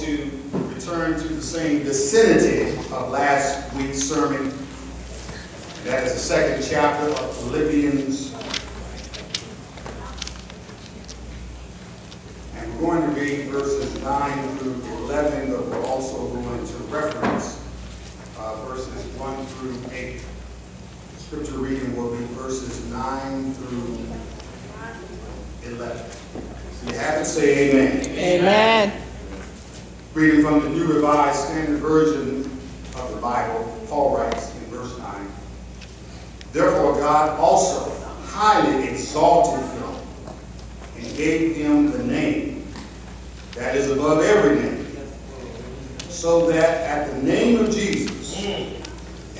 to return to the same vicinity of last week's sermon. That is the second chapter of Philippians. And we're going to read verses 9 through 11, but we're also going to reference uh, verses 1 through 8. Scripture reading will be verses 9 through 11. So you have to say amen. Amen. Reading from the New Revised Standard Version of the Bible, Paul writes in verse 9, Therefore God also highly exalted him and gave him the name that is above every name, so that at the name of Jesus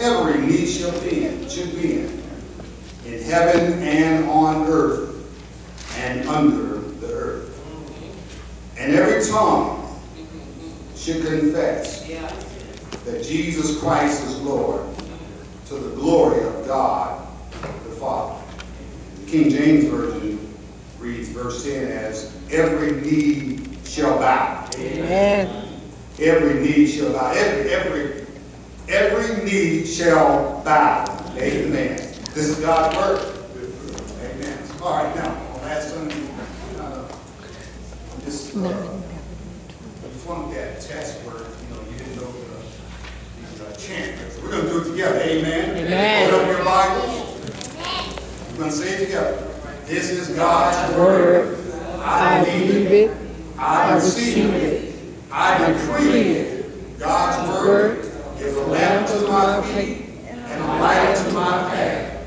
every knee shall bend, should bend, in heaven and on earth and under the earth. And every tongue should confess that Jesus Christ is Lord to the glory of God the Father. The King James Version reads verse 10 as, Every knee shall bow. Amen. Every knee shall bow. Every, every, every knee shall bow. Amen. This is God's word. Amen. All right, now, on last Sunday, uh, this, uh, you flunked that test where, you know, you didn't know the, the uh, chant. So we're going to do it together. Amen. Amen. Open up your Bibles. We're going to say it together. This is God's Word. I I believe believe it. it. I receive it. I decree it. God's word is a lamp to my feet and a light to my path.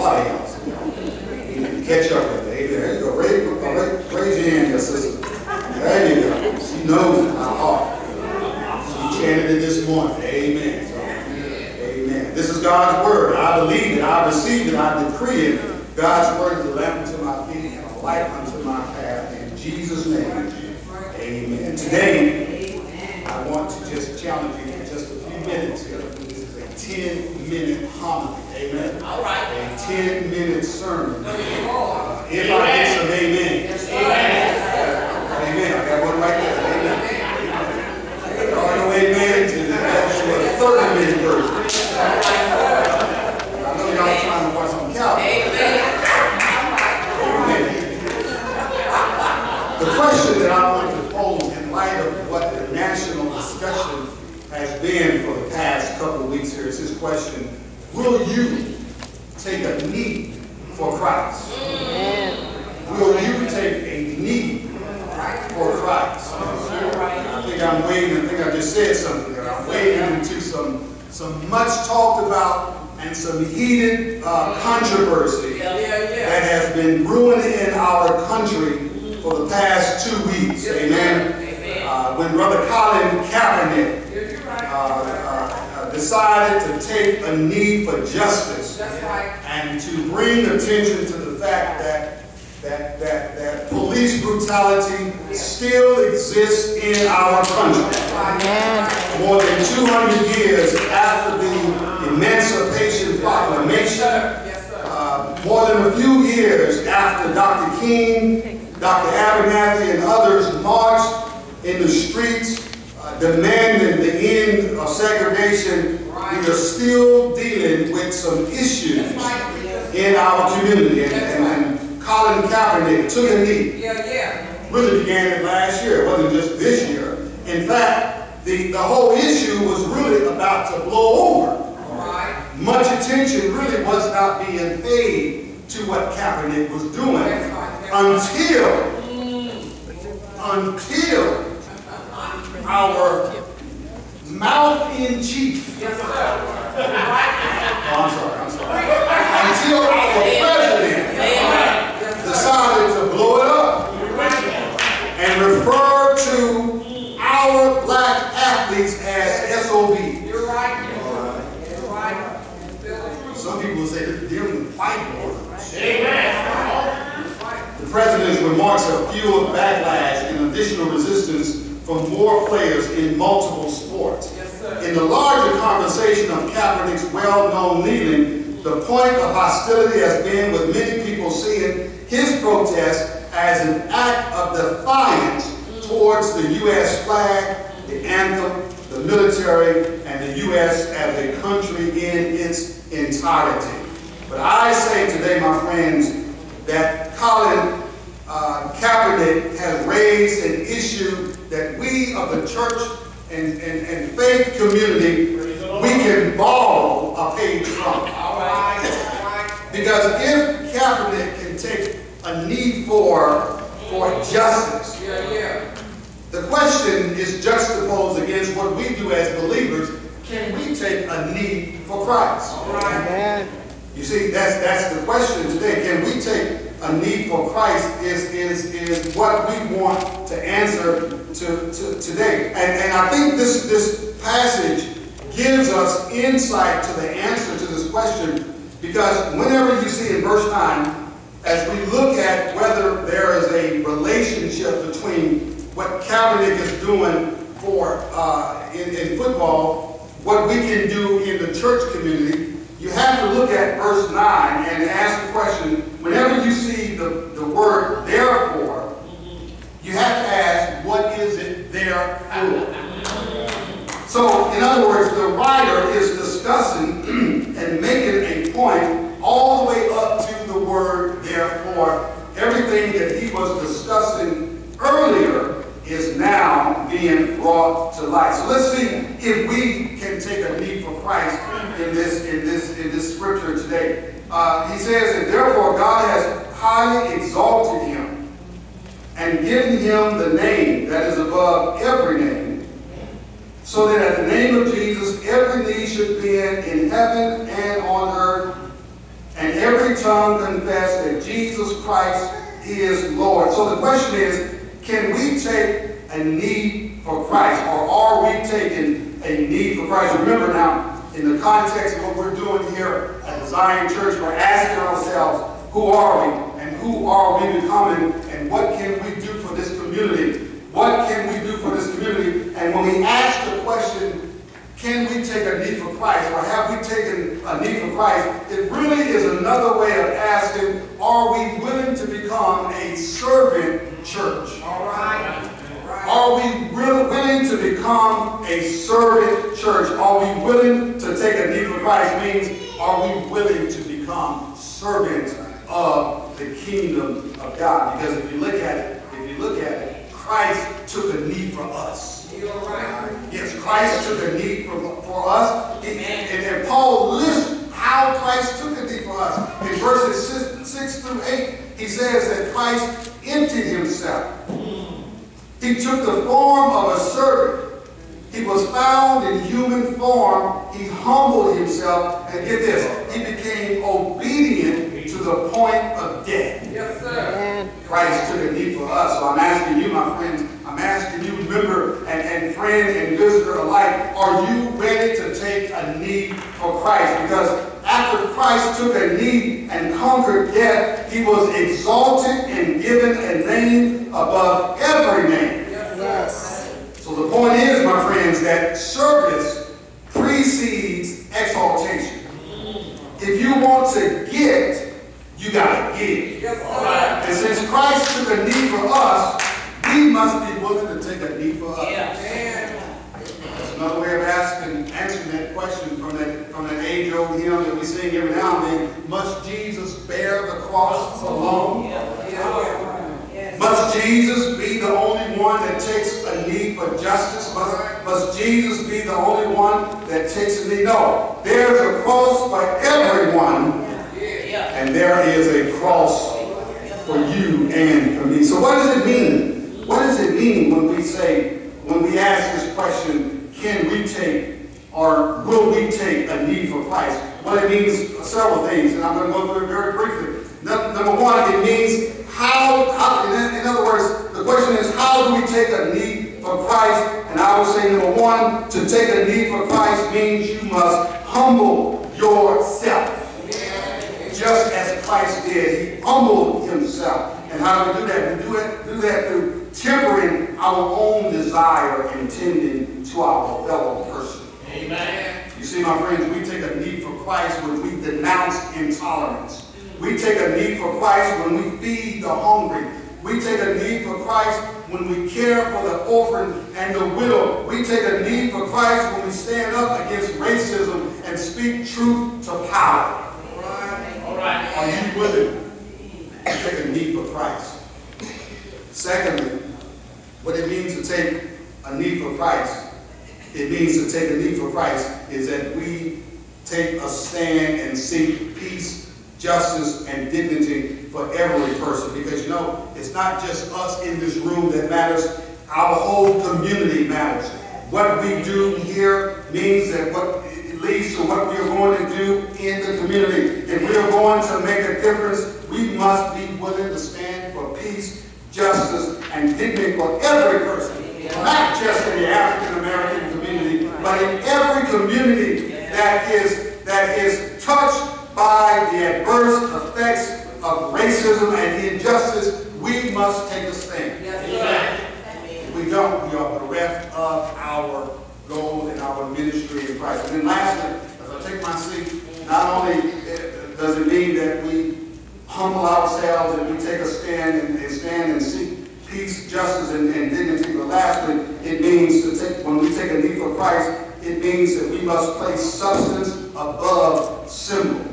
y'all. So you need to catch up with her. There you go. Raise, raise, raise your hand, your sister. There you go. She knows it by heart. She chanted it this morning. Amen. Amen. This is God's word. I believe it. I receive it. I decree it. God's word is a lamp unto my feet and a light unto my path. In Jesus' name. Amen. Today, I want to just challenge you for just a few minutes here. This is a 10-minute homily. Amen. All right. A 10-minute sermon. Uh, If I get some amen. Amen. Amen. I got one right there. Amen. There are no amens, and that's for a 30-minute version. I know y'all trying to watch some Calvin. Amen. The question that I want to pose in light of what the national discussion has been for the past couple of weeks here is this question, will you take a knee for Christ? Will you take a knee for Christ? I think I'm wading, I think I just said something there. I'm wading into some, some much talked about and some heated uh, controversy Yeah, yeah, yeah. that has been brewing in our country for the past two weeks. Amen. Amen. Uh, when Brother Colin Kaepernick You're you're right. uh, uh, uh, decided to take a knee for justice right. and to bring attention to the fact that that, that, that police brutality still exists in our country. Amen. More than 200 years after the Emancipation Proclamation, uh, more than a few years after Dr. King, Dr. Abernathy, and others marched in the streets demanding the end of segregation, we are still dealing with some issues in our community. And, and, and Colin Kaepernick took a knee Yeah, yeah. really began it last year. It wasn't just this year. In fact, the, the whole issue was really about to blow over. Right. Much attention really was not being paid to what Kaepernick was doing right. Until, until our mouth in chief. Yes, sir. Oh, I'm sorry, I'm sorry. Until our president Amen. decided to blow it up and refer to our black athletes as so be it. You're right. You're right. Some people say they're dealing with fight words. The president's remarks have fueled backlash and additional resistance from more players in multiple sports. Yes. In the larger conversation of Kaepernick's well-known kneeling, the point of hostility has been with many people seeing his protest as an act of defiance towards the U.S. flag, the anthem, the military, and the U.S. as a country in its entirety. But I say today, my friends, that Colin uh, Kaepernick has raised an issue of the church and, and, and faith community, we can borrow a page from. All right. All right. Because if Kaepernick can take a need for, for justice, Yeah, yeah. the question is juxtaposed against what we do as believers. Can we take a need for Christ? You see, that's, that's the question today. Need for Christ is, is, is what we want to answer to, to today. And, and I think this, this passage gives us insight to the answer to this question because whenever you see in verse 9, as we look at whether there is a relationship between what Kaepernick is doing for uh, in, in football, what we can do in the church community, you have to look at verse 9 and ask the question, whenever you see the, the word therefore, you have to ask, what is it there for? So, in other words, the writer is discussing and making a point all the way up to the word therefore. Everything that he was discussing earlier is now being brought to So let's see if we can take a need for Christ in this in this in this scripture today. Uh, he says that therefore God has highly exalted him and given him the name that is above every name, so that at the name of Jesus every knee should bend in heaven and on earth, and every tongue confess that Jesus Christ is Lord. So the question is, can we take a need for Christ, or are we taking a need for Christ? Remember now, in the context of what we're doing here at the Zion Church, we're asking ourselves, who are we, and who are we becoming, and what can we do for this community? What can we do for this community? And when we ask the question, can we take a need for Christ, or have we taken a need for Christ? It really is another way of asking, are we willing to become a servant church? All right. Are we really willing to become a servant church? Are we willing to take a need for Christ? Means, are we willing to become servants of the kingdom of God? Because if you look at it, if you look at it, Christ took a need for us. Right. Yes, Christ took a knee for, for us. And, and, and Paul lists how Christ took a knee for us. In verses six, six through 8, he says that Christ emptied himself. He took the form of a servant. He was found in human form. He humbled himself. And get this, he became obedient to the point of death. Yes, sir. Amen. Christ took a knee for us. So I'm asking you, my friends, I'm asking you, member and, and friend and visitor alike, are you ready to take a knee for Christ? Because after Christ took a knee and conquered death, he was exalted and given a name above every name. Yes, sir. Yes. So the point is, friends, that service precedes exaltation. If you want to get, you got to give. Yes. And since Christ took a knee for us, we must be willing to take a knee for others. Man. That's another way of asking, answering that question from that from that age-old hymn that we sing every now and then. Must Jesus bear the cross alone? Yeah. Must Jesus be the only one that takes a need for justice? Must Jesus be the only one that takes a need? No. There's a cross for everyone, and there is a cross for you and for me. So what does it mean? What does it mean when we say, when we ask this question, can we take or will we take a need for Christ? Well, it means several things, and I'm going to go through it very briefly. Number one, it means how, how in, in other words, the question is how do we take a need for Christ And I would say, number one, to take a knee for Christ means you must humble yourself. Just as Christ did, he humbled himself. And how do we do that? We do it do that through tempering our own desire and tending to our fellow person. Amen. You see, my friends, we take a knee for Christ when we denounce intolerance. We take a knee for Christ when we feed the hungry. We take a need for Christ when we care for the orphan and the widow. We take a need for Christ when we stand up against racism and speak truth to power. All right. All right. Are you willing to take a need for Christ? Secondly, what it means to take a need for Christ, it means to take a need for Christ is that we take a stand and seek peace, justice, and dignity for every person. Because you know, it's not just us in this room that matters, our whole community matters. What we do here means that what leads to what we are going to do in the community. If we are going to make a difference, we must be willing to stand for peace, justice, and dignity for every person. Not just in the African American community, but in every community that is that is touched by the adverse effects of racism and injustice, we must take a stand. If we don't, we are bereft of our goal and our ministry in Christ. And then lastly, as I take my seat, not only uh, does it mean that we humble ourselves and we take a stand and, and stand and seek peace, justice, and, and dignity, but lastly, it means to take, when we take a knee for Christ, it means that we must place substance above symbol.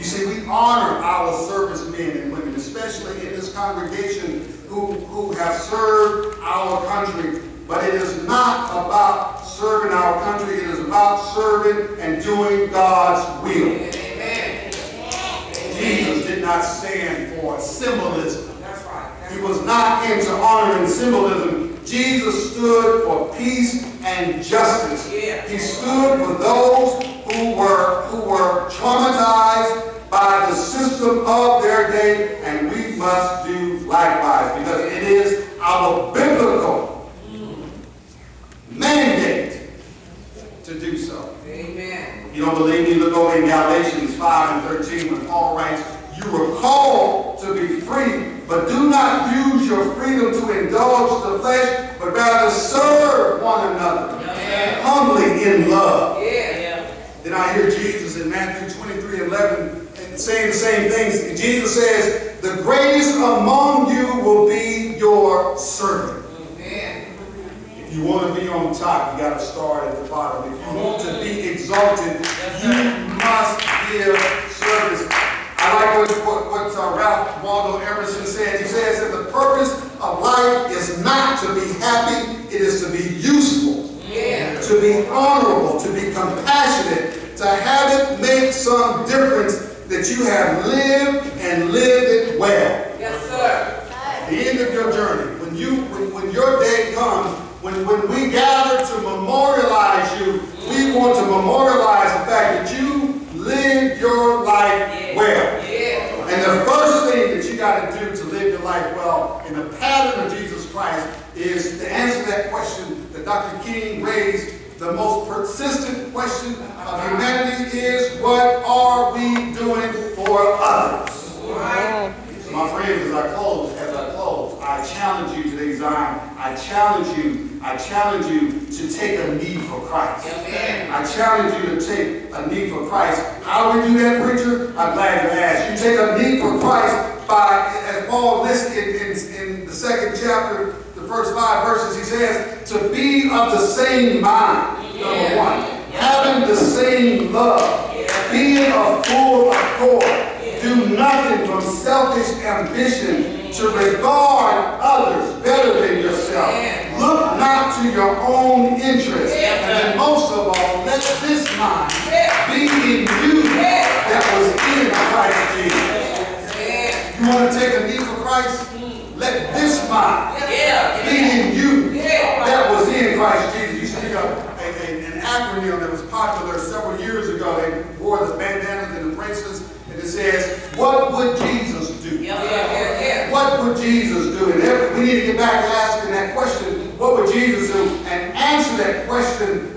You see, we honor our servicemen and women, especially in this congregation who, who have served our country. But it is not about serving our country. It is about serving and doing God's will. Amen. Jesus did not stand for symbolism. That's right. He was not into honoring symbolism. Jesus stood for peace and justice. Yeah. He stood for those who were who were traumatized system of their day, and we must do likewise because it is our biblical mandate to do so. Amen. You don't believe me? Look over in Galatians 5 and 13 when Paul writes, You were called to be free, but do not use your freedom to indulge the flesh, but rather serve one another humbly in love. Yeah. Then I hear Jesus in Matthew 23 11 and saying the same things. Jesus says, The greatest among you will be your servant. Amen. If you want to be on top, you got to start at the bottom. If you want to be exalted, you must give service. I like what, what, what uh, Ralph Waldo Emerson said. He says that the purpose of life is not to be happy, it is to be useful, Yeah. to be honorable, to be compassionate, to have it make some difference that you have lived and lived it well Yes, sir. the end of your journey, when you when, when your day comes, when, when we gather to memorialize you, we want to memorialize the fact that you lived your life well. Yeah. And the first thing that you got to do to live your life well in the pattern of Jesus Christ is to answer that question that Dr. King raised. The most persistent question of humanity is, what are we doing for others? So my friends, as I close, as I close, I challenge you today, Zion. I challenge you, I challenge you to take a knee for Christ. Amen. I challenge you to take a knee for Christ. How do we do that, preacher? I'm glad you asked. You take a knee for Christ by, as Paul listed in, in the second chapter, first five verses, he says, to be of the same mind, number one. Having the same love. Being of full accord. Do nothing from selfish ambition to regard others better than yourself. Look not to your own interest. And most of all, let this mind be in you that was in Christ Jesus. You want to take a knee for Christ? Mm. Let this mind Yeah. be in you yeah. that was in Christ Jesus. You see a, a, an acronym that was popular several years ago. They wore the bandanas and the bracelets, and it says, "What would Jesus do?" Yeah. Yeah. Yeah. What would Jesus do? And we need to get back to asking that question, what would Jesus do? And answer that question